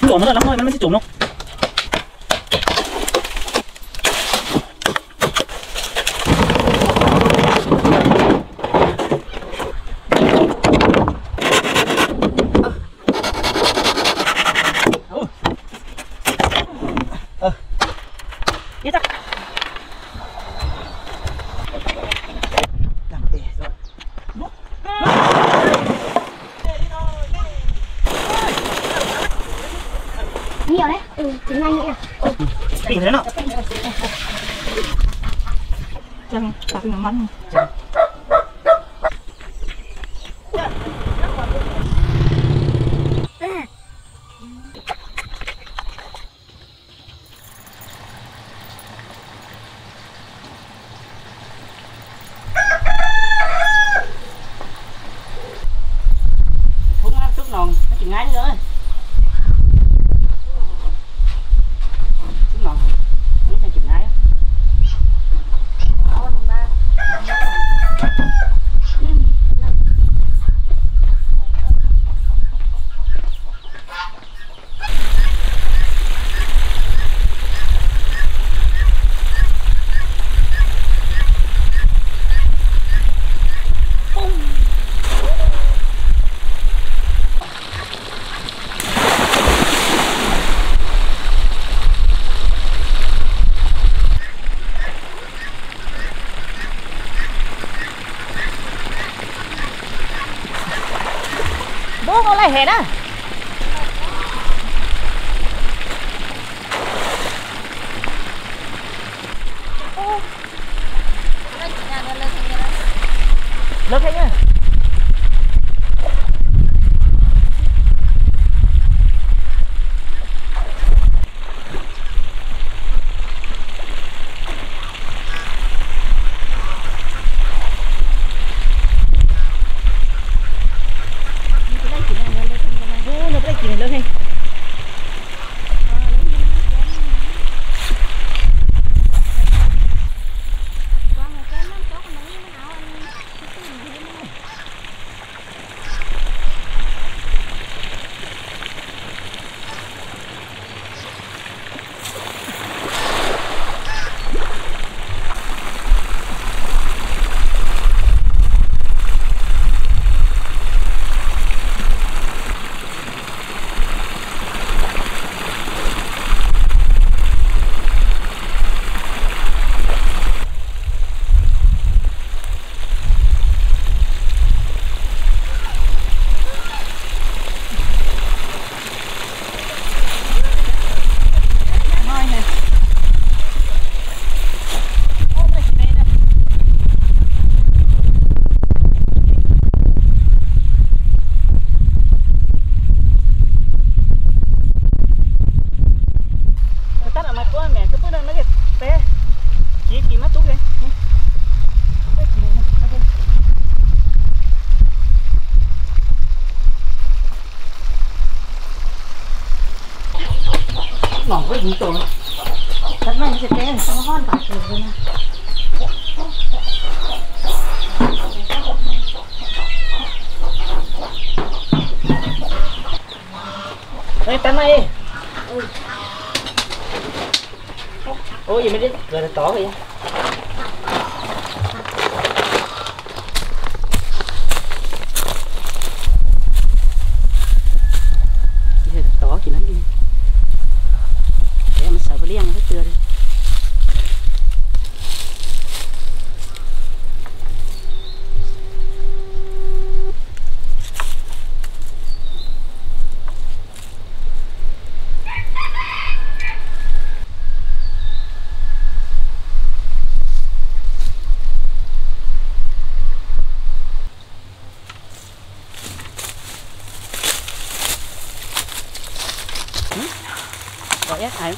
Nó 的，然后 nó ra, 咯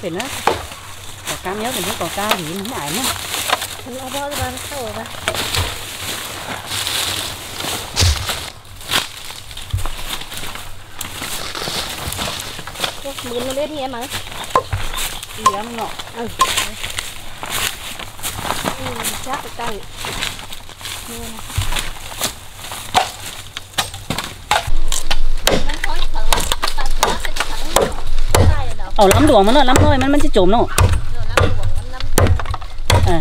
thì nó còn cao nhớ mình còn cao thì nó lại nữa nó bỏ ra nó sâu rồi mượn nó lên em ạ đi ăn ngọt. Ừ. Chắc cái tay mua เอาล้ำหลวงมันเนาะล้ำน้อยมันมันจะจมเนาะอ่า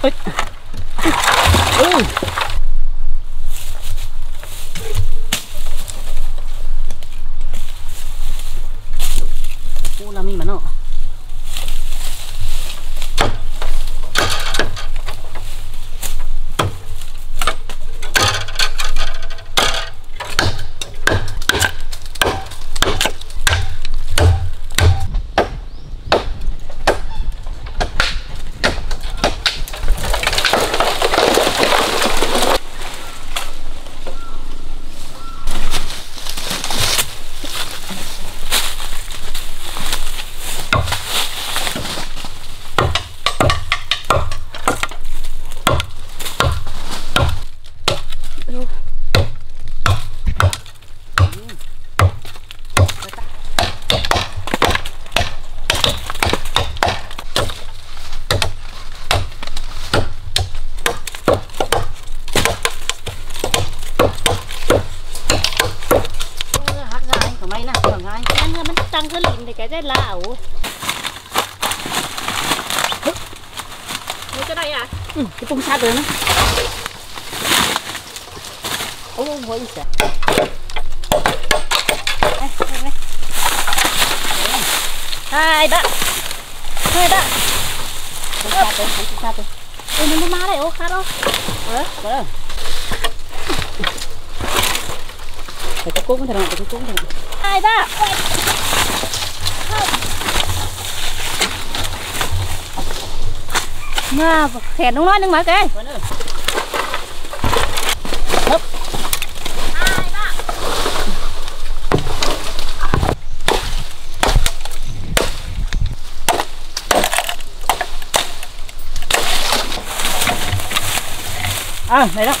เฮ้ยเอ้ย hai bạn hai bạn chúng ta tới chúng ta tới ôi nó má này ô khát đó. Ờ ờ phải cái cũng thế nào cái cũng thế nào hai bạn mà khen đúng nói nhưng mà cái. Ah, mais là.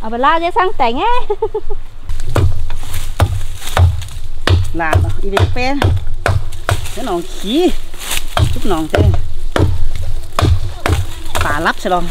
ở bà la cho sang tảnh ấy, làm đi về pe cái nòng khí chút nòng thế. Bà lắp xe lon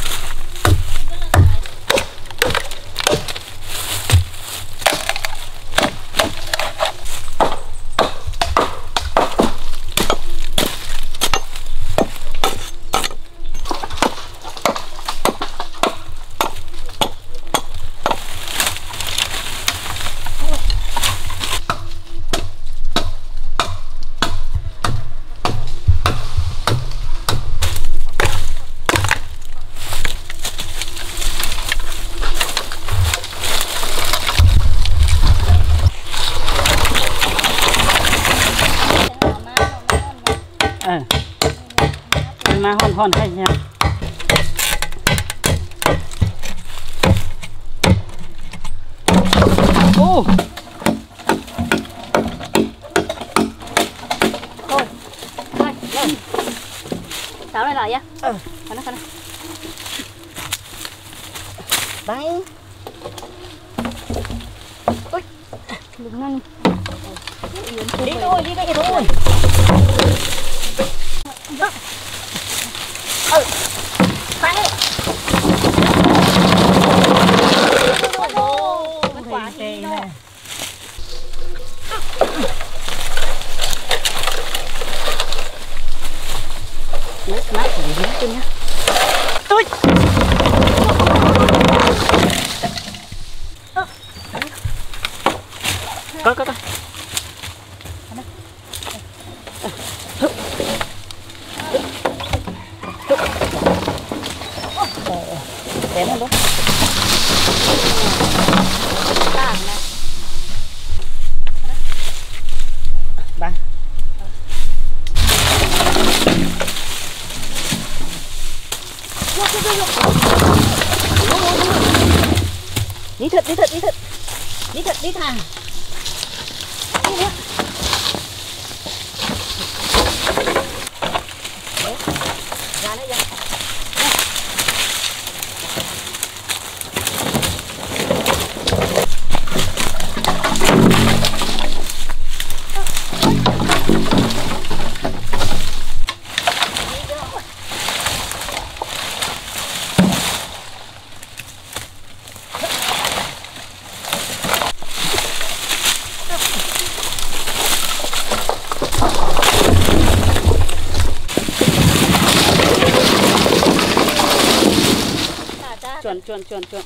chuẩn chuẩn chuẩn.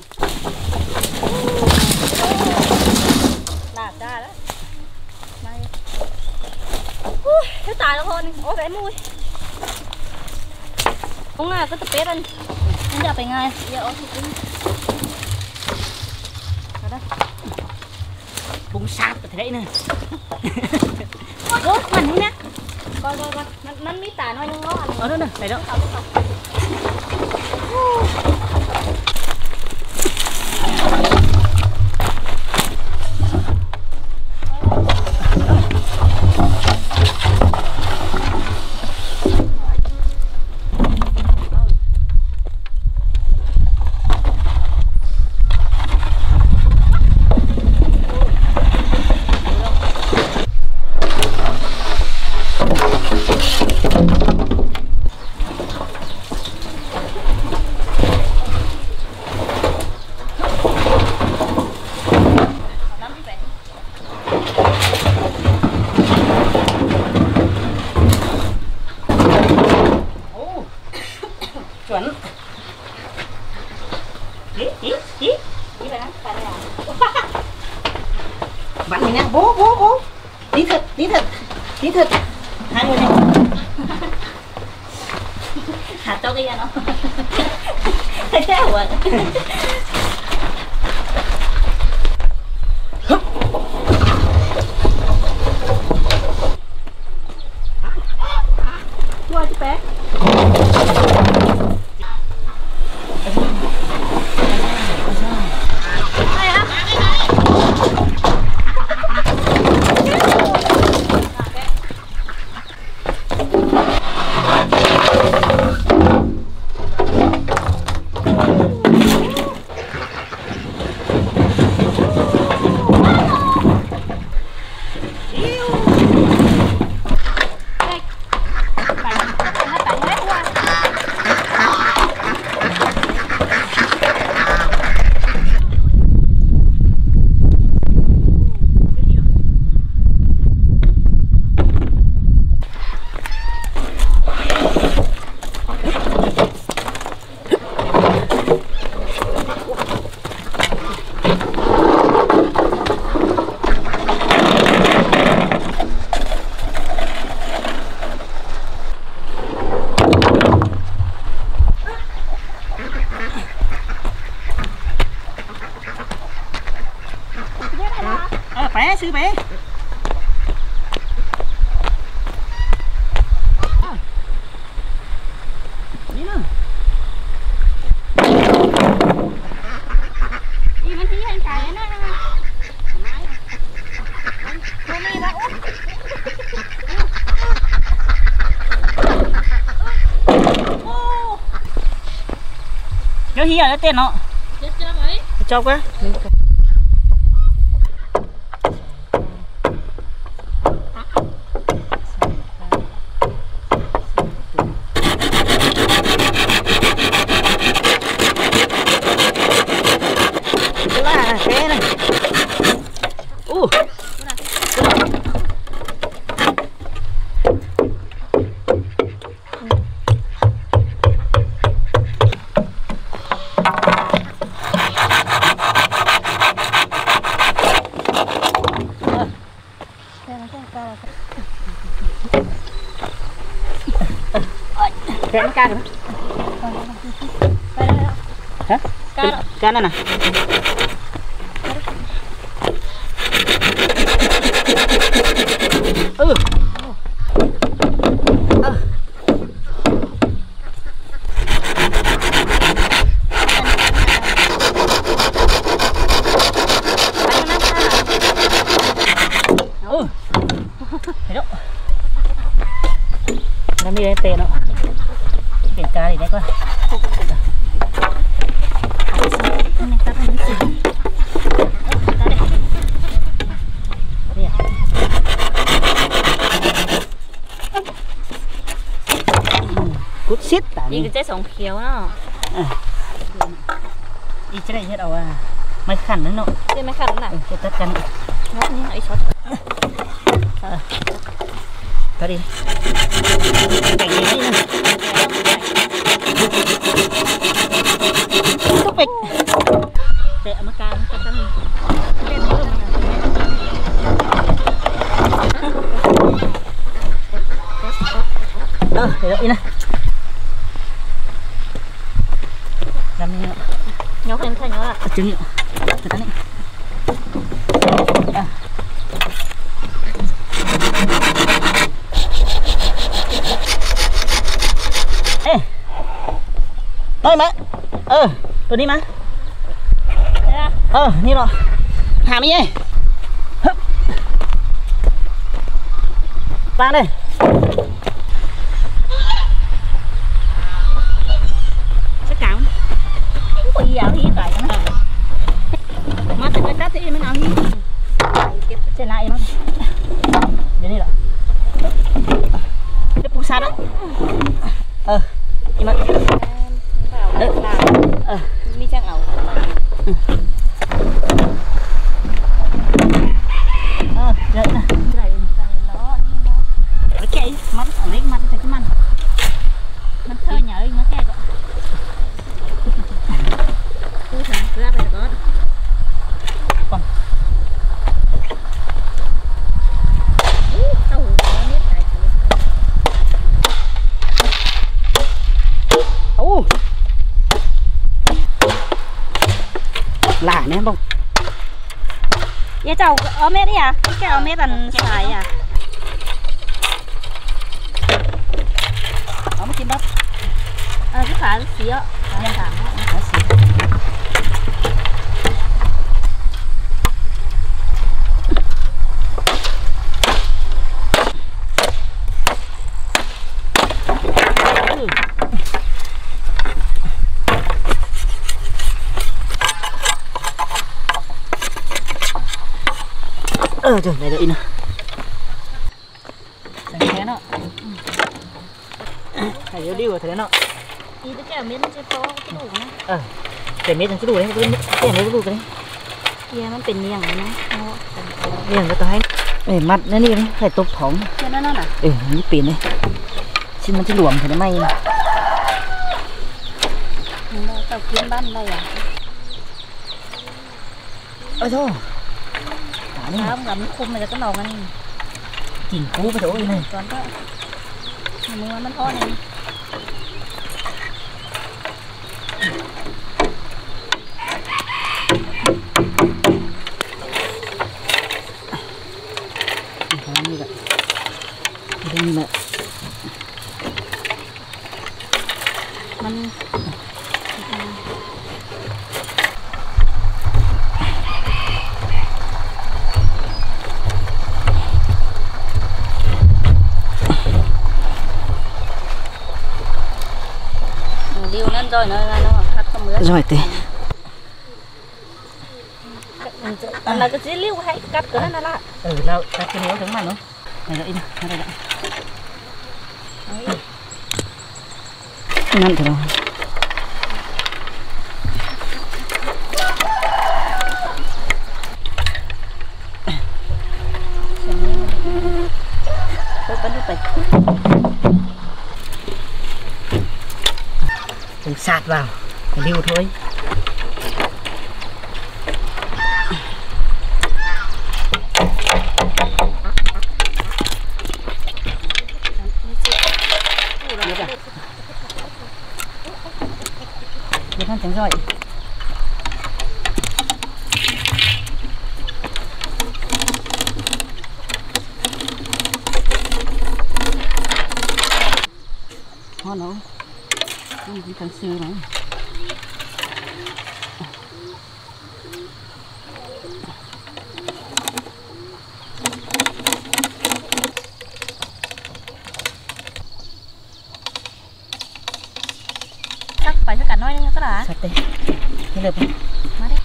Đạt ra đó này thế tài là hơn. Ô bé mùi không là cứ tập bé anh. Bây giờ phải ngay giờ ô thì cũng ở đây bung sáp ở đấy nè gốc mình nè coi coi. Coi nó mít tà nó nhưng nó ăn ở đó nè này đó. 終わる à tên nó chết chưa vậy cho quá là thế này u thế nó ca được hả? Ca đó. ca này nè ừ Ờ. ừ thấy đó nó mi lên tiền đó tiền ca thì đấy coi Đây à? cút xít tả Nhìn đi cái trái sống khéo nó đi cái này hết đâu à mày khăn nữa nọ Trên mấy khăn này ừ, cái tất cả nữa. Nó như ấy sót Thôi đi cảnh gì đi nè túc bịch tệ mà ca nó căng lên ờ để đợi nè làm như Nhóc lên thay nhớ là trứng nhựa thật đấy à. ê. Thôi má. Ờ tôi đi má. Ờ như rồi hàm đi nhé ta đây chắc cắn Ui dạo hi tại nó mà từ cái cát thì mới nào hi trên lại nó đến đi rồi cái phụ sa đó ờ nhưng mà Vào làm ờ Mi trang ẩu ờ đấy nè Cái này nó cái cây mắt ở đấy mắt cái mắt Mình thơ nhớ nó cái gọi Tôi thằng ra bây giờ Còn. Tao hủ nó biết tại ô lạ nè bông Dạ chào ở mét đi à? Cái ở mét bằng xài à? có một chim bắp Ờ cái phải xí á Ờ, trời, này đợi nè Chẳng thế nọ Này đứa đi vào thế nọ Đi tới chả miếng chưa to, cái đủ nè Ờ, chả miếng chẳng cái đủ đấy, cái miếng cái đủ đấy เียมันเป็นเนียงนะเนียงก็ต้องให้เอ้ยมัดนั่นนี่นะใส่ตบท้องนั่นน่ะเอ้ยนี่ปีนเลยชิ้นมันจะหลวมถึงได้ไหมเราตกพื้นบ้านอะไรอะโอ้โห không gặm khum mà cái nòng anh chỉnh cú cái chỗ này. Còn đó mua nó thôi này. Mình rồi tê. Là cái dữ lưu hay cắt cái này là ừ đâu cắt cái liễu đúng mà nó này đây đây này đây ngăn thử đâu Tôi bắn sạt vào lưu thôi. Biết không? Trắng rồi. Ngon không? Không cũng thằng sư này Chắc phải cho cả nói tức là sạch đây cái này. Má đi.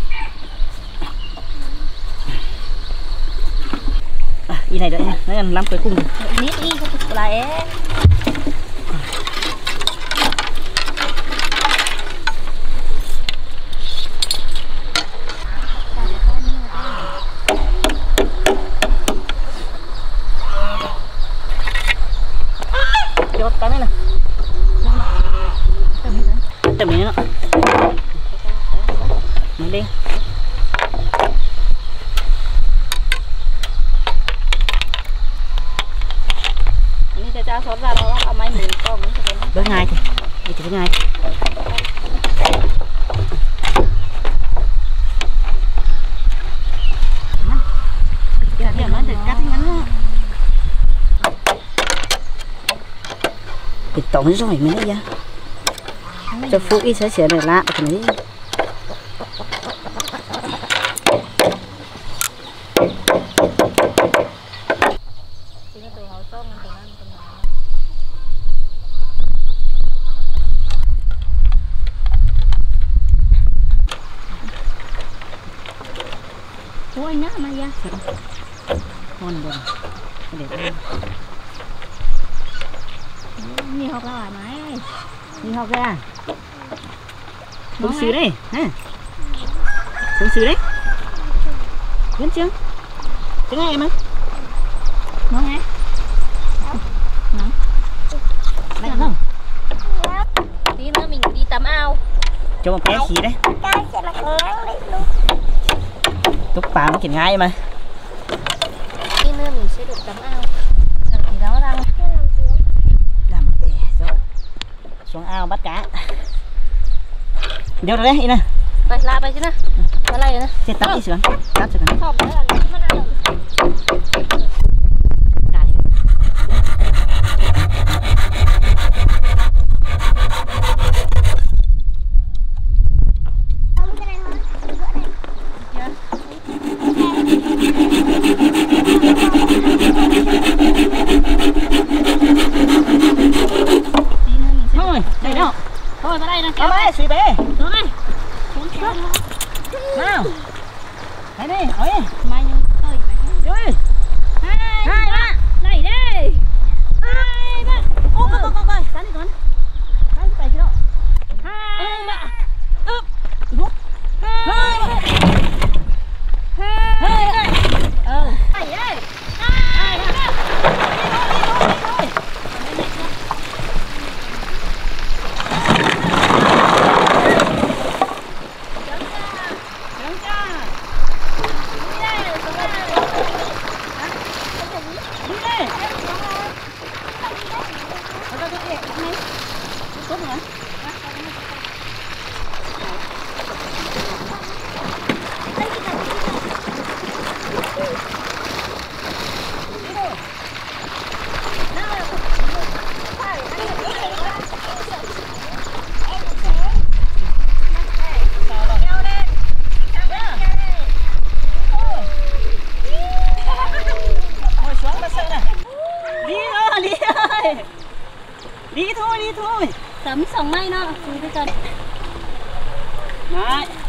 À, y này đợi nha nó làm cuối cùng Nít đi, không được lại em tổng rồi mới đấy ra cho phụ ít sẽ sửa được lạ cái này Thì nó từ hậu tôm nó từ nó từ nó Ôi nhá mà ra ngon rồi để đây Nhiều học ra ngoài máy đi học ra xuống xứ đây. Nè xuống xứ đấy. Vẫn chưa? Ai em ơi Ngon hả? lạnh không? Tí nữa mình đi tắm ao. Cho một cái xí đấy. Lúc vào nó chuyển ngay mà Tí nữa mình sẽ được tắm ao Giờ thì đó đang làm bè rồi xuống ao bắt cá đều rồi đấy nè Đây, la bay chứ nè Nó lay rồi nè chết tắt đi xuống tắt xuống Không, đấy là nó mất ăn rồi cả đi thôi đây đâu Thôi, vào đây nè Em ơi, suy bê Xuống đây nào đây đi ôi Mai nhưng tôi phải đi Hai, hai ba Này đây Hai, ba ô coi coi coi coi cắn đi con cắn phải chứ đâu Hai, ba ướp rút hai ba hai ba Ừ hai đây hai ba đi thôi đi thôi đi thôi Đứng cha. Đi đây, xuống đây. Hả? Đi đây. Ở đây, đây, đây, đây. Đi xuống nữa. Ngồi xuống mà sợ nè. Đi ơi, đi ơi. Đi thôi, đi thôi. Tắm sòng may nó Xuống cái chân Đấy. Con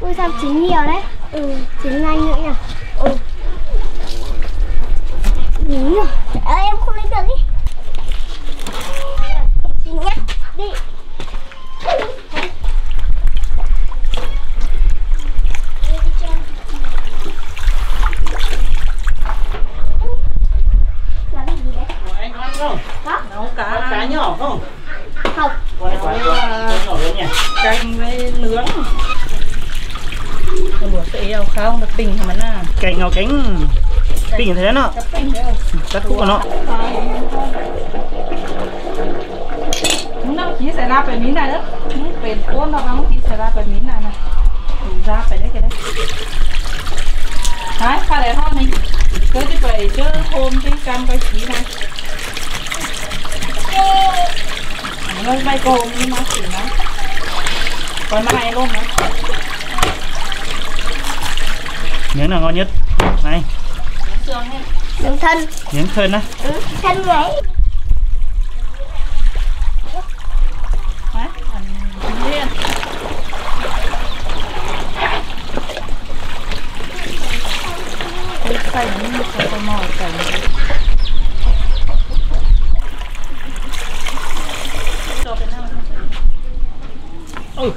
Ui sao chín nhiều đấy? Ừ chín nhanh nữa nhỉ? Ừ. Chín rồi Ờ, em không lấy được ý. Chín nhá Đi. Làm cái gì đấy? Anh có ăn không? nấu Có cá cá nhỏ không? Không? Canh với nướng. Một tí đâu không được bình hả mình à Cành ngào cánh. Bình thế nó. Cắt cũ của nó. nó chỉ sẽ ra phải miếng này đó. Nó bền cuốn nó chỉ sẽ ra phải miếng này này ra phải đấy cái đấy. Đấy pha để thôi mình. Cứ đi về chứ hôm cái cam cái chỉ này nó bay cồn nhưng mà chỉ nó Còn mai luôn nữa. Miếng nào ngon nhất? Này, Đừng thân. miếng thơm á. Ừ, thân vậy. Ừ.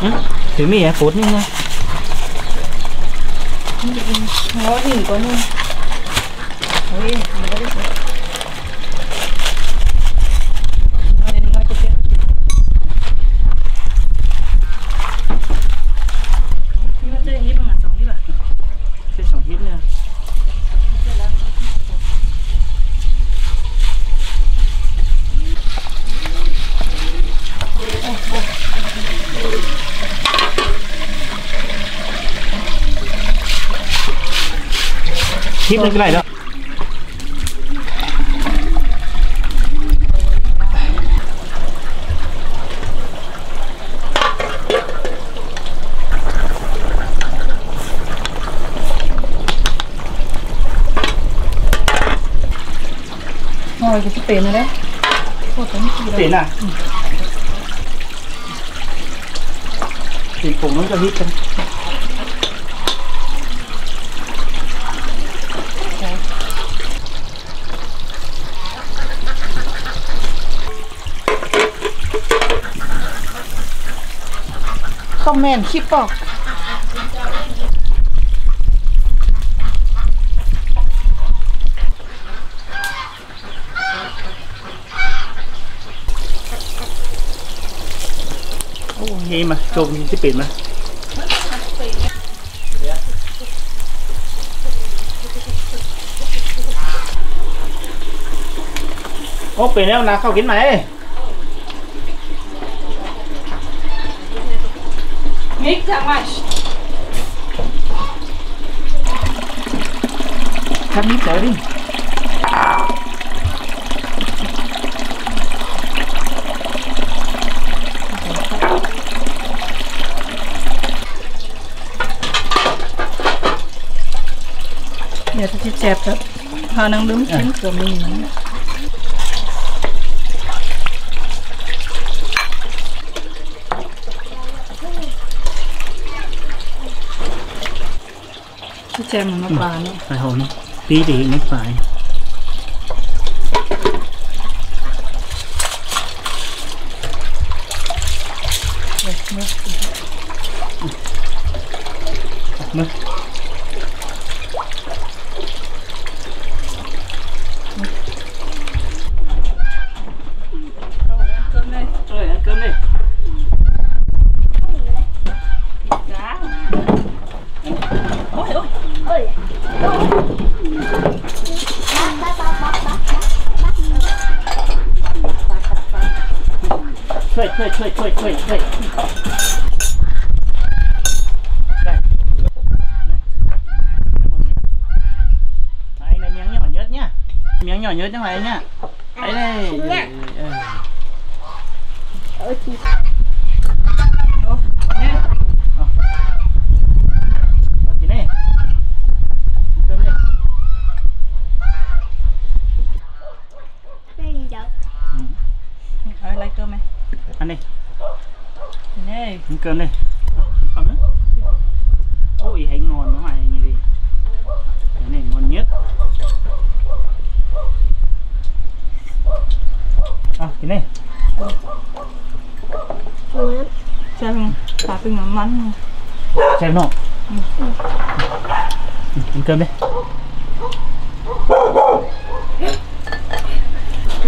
Ừ. Thử mì á, cốt như nha. Ngó thì có luôn. ที่มันึงก็ได้เนาะอ๋อจะสเปนนะเด้ตรไม่กี่เลยเนอะสีผมมันจะฮิตกัน Hít lên cái này đó. Ngồi cái tiền này đấy. Tiền à? Tiền cùng nó cho hít chân. comment ship bọc Ồ, nghe mà, trộm cái tiền mà. Ô, tiền đâu là khâu kín mày. Miếng Cắt mít tới đi. Giờ tôi sẽ chẹp đó. Họ đang đứng kiếm của mình. Mà nó bà nữa. Phải hồn tí thì nó phải. Mất. Cơm đây. Rồi, ăn cơm đi. Đá. Ôi ôi. Ôi. Bác, bác, bác, bác, bác. Thuê, thuê, thuê, thuê, thuê, thuê. Đây. Đây. Đây này miếng nhỏ nhất nhá. Nhất trong này nhá. Đấy đây. Ừ. Ô, nè. Ờ, chị này. Ăn Cơm đi. Đây gì đâu? Ừ. Rồi, lấy cơm này. Ăn đi. Nè. Cơm đi. Phẩm nữa. Ôi thấy ngon nó mày như gì. Cái này ngon nhất. À, cái này. Ngon lắm. Xem thả tinh nó mắn. Xem nó. Ừ, Ăn cơm đi.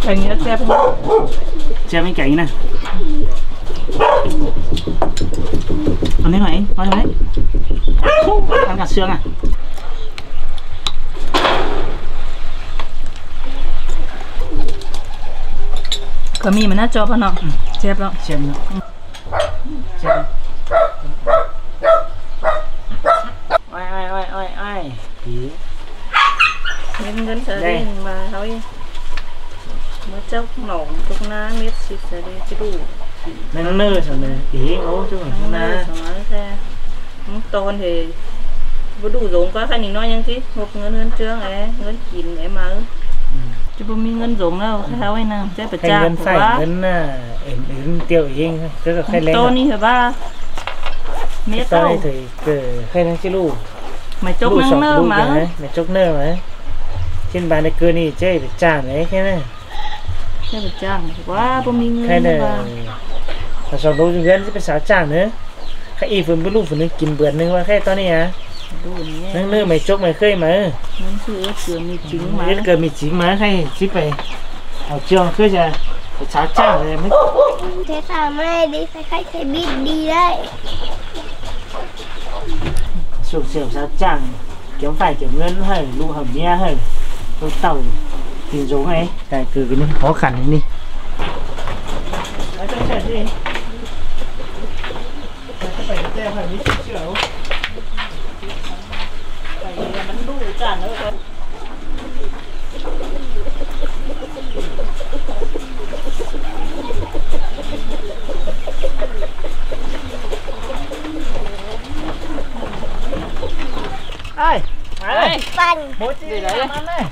cành nhá chép chép bên cạnh này ăn thế này ăn thế này ăn cả xương à? Có mì mà nó cho vào nó. Chép đó. Chép nữa chép oi oi oi oi oi tí nên gần sẽ Đây. đi mà thôi mới chốc nổ chốc ná miết xịt sẽ đi chứ đủ này nó nơ sao này tí ố chứ nói na Không tôn thì Vừa đủ giống quá khai nhìn nói nhưng chứ. Một ngân ngân trương ấy Ngân chín ấy mà. Chứ bố mi ngân giống đâu Khai hao ấy nào Chứ phải chạc ngân phải ngân à ếm ếm tiêu yên tức là khai lên Tôn đi hả ba? Cái đâu thì cờ khai lên cái lù. Mày chốc sọc nơ mà. mày chốc nơ mà. Trên bàn này cơ này chơi phải tràn đấy cái này. Chứ phải chạc quá bố mi khai ถ้าสองโลเงินจะเป็นสาวจ้างเนื้อข้าอีฝืนเป็นลูกฝืนนึงกินเบื่อนึงว่าแค่ตอนนี้อะนั่งเนื้อไม่จกไม่เคยมานั่อเกิดมีจริงมาเกิดมีจริงมาให้ชิไปเอาเชือกขึ้นจะไปสาวจ้างเลยไม่ใช่สาวไม่ดีใส่ใส่บิดดีได้สุกเสียบสาวจ้างเก็บไฟเก็บเงินให้ลูกหอมเมียให้ลูกเต่ากินโจ้ให้แต่คือกินนี่ขอขันนี่นี่ này biết chưa Tại vì bánh đu trả nữa thôi ơi, đây, bánh, bố chi làm ăn này.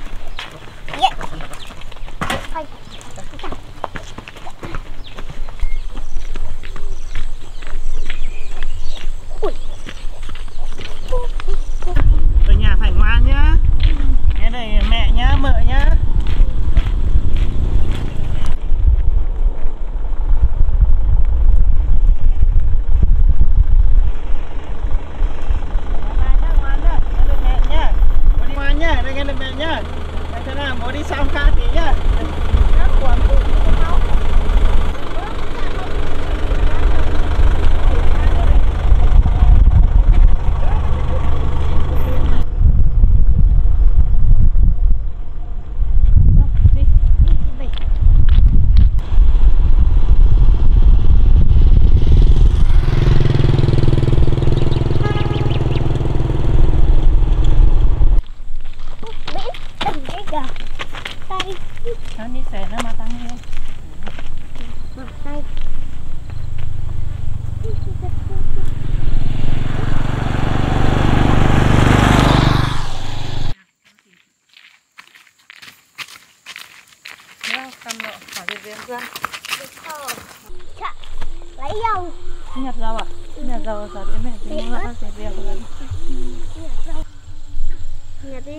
Dâu Nhặt rau à? Nhặt rau sao để mẹ muốn là sẽ việc rồi. Nhà đi.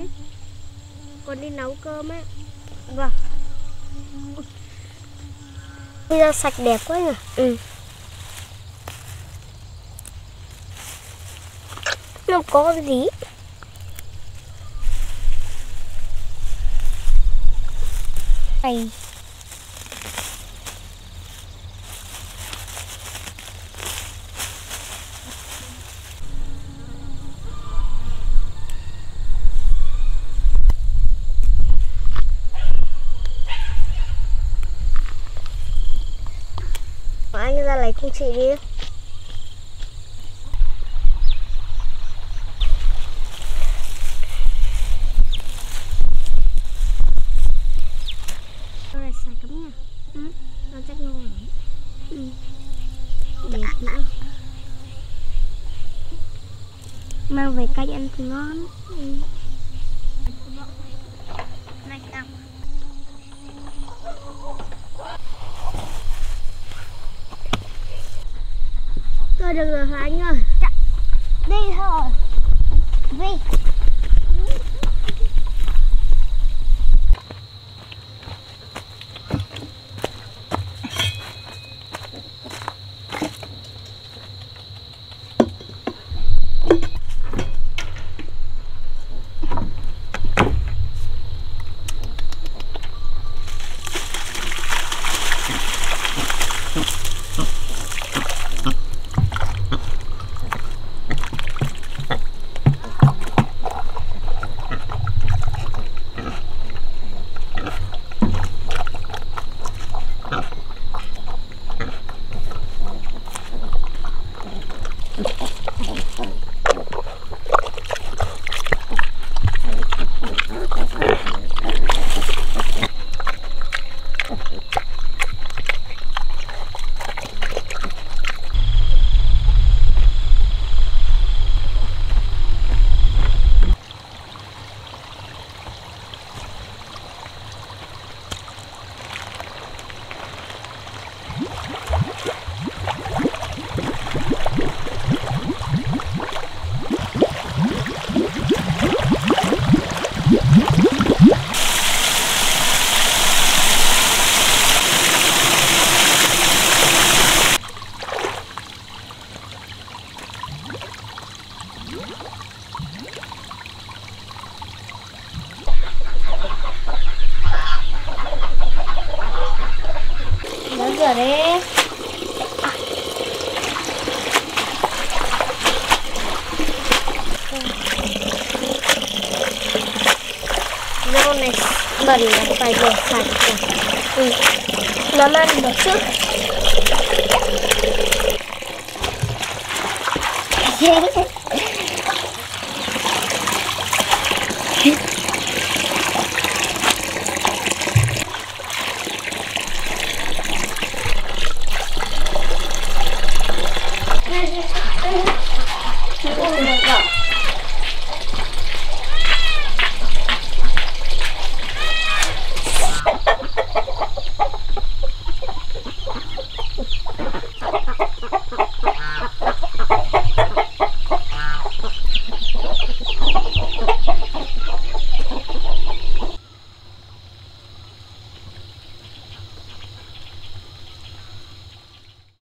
Con đi nấu cơm ấy. Vâng. Bây giờ sạch đẹp quá nhỉ? Ừ. Nó có gì? Này anh ra lấy cùng chị đi Cái này sạch lắm nha ừ, Nó chắc ngon lắm ừ. Đẹp nữa Mang về canh ăn thì ngon ừ. Này ăn Tôi được rồi hả anh ơi Đi thôi Đi